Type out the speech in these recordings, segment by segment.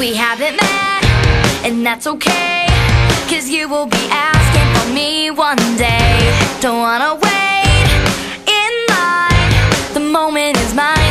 we haven't met And that's okay Cause you will be asking for me one day. Don't wanna wait in line. The moment is mine.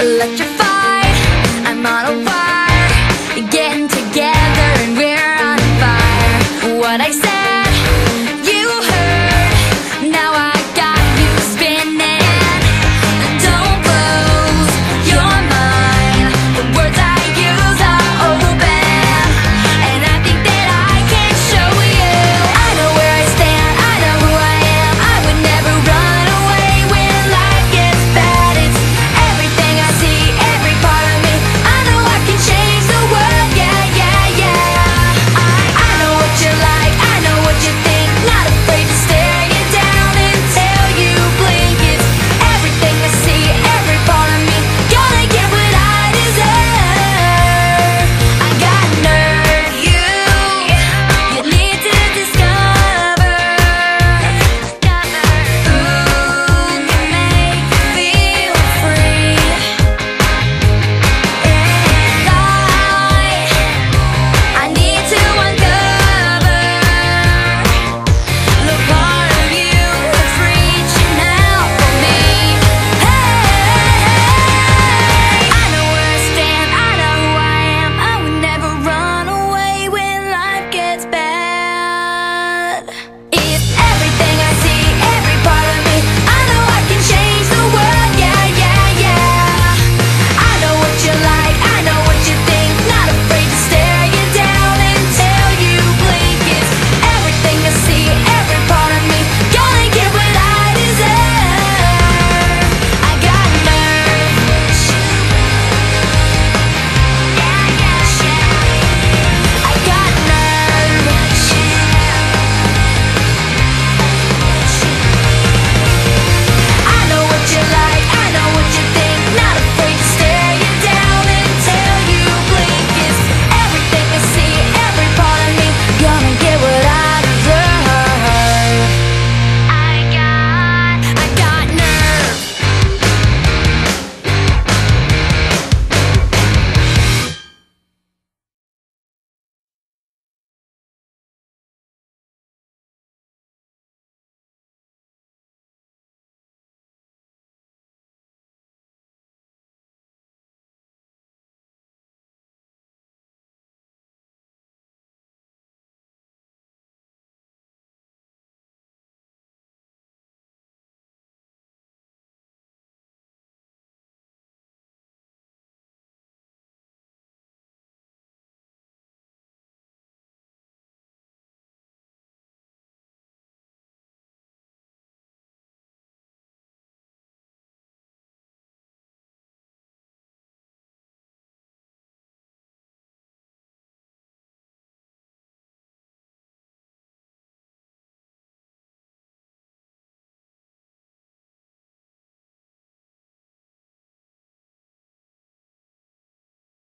electric